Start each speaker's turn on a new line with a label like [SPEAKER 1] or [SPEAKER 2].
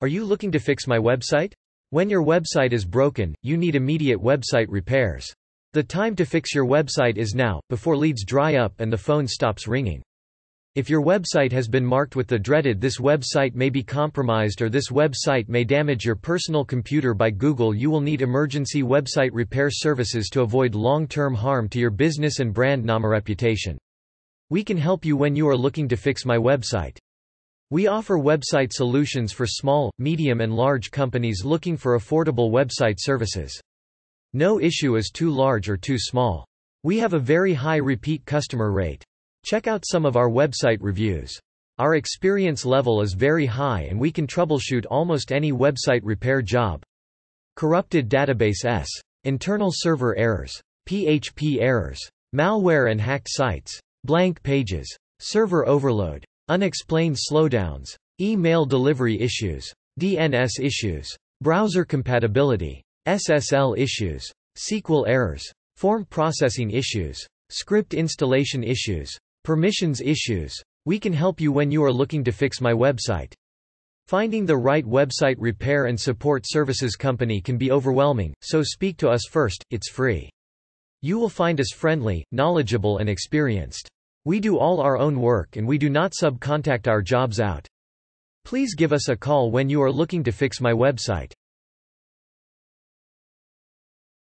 [SPEAKER 1] Are you looking to fix my website? When your website is broken, you need immediate website repairs. The time to fix your website is now, before leads dry up and the phone stops ringing. If your website has been marked with the dreaded this website may be compromised or this website may damage your personal computer by Google you will need emergency website repair services to avoid long-term harm to your business and brand name reputation. We can help you when you are looking to fix my website. We offer website solutions for small, medium and large companies looking for affordable website services. No issue is too large or too small. We have a very high repeat customer rate. Check out some of our website reviews. Our experience level is very high and we can troubleshoot almost any website repair job. Corrupted database S. Internal server errors. PHP errors. Malware and hacked sites. Blank pages. Server overload. Unexplained slowdowns. Email delivery issues. DNS issues. Browser compatibility. SSL issues. SQL errors. Form processing issues. Script installation issues. Permissions issues. We can help you when you are looking to fix my website. Finding the right website repair and support services company can be overwhelming, so speak to us first, it's free. You will find us friendly, knowledgeable and experienced. We do all our own work and we do not subcontract our jobs out. Please give us a call when you are looking to fix my website.